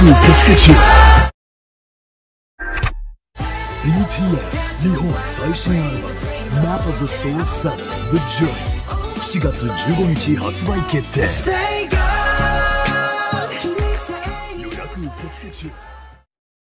受付中 BTS 日本最新アルバム「Map of the Soul Sun The Journey」7月15日発売決定予約受付中